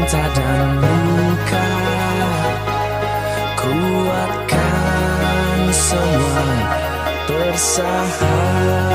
cinta dan luka Kuatkan semua persahabatan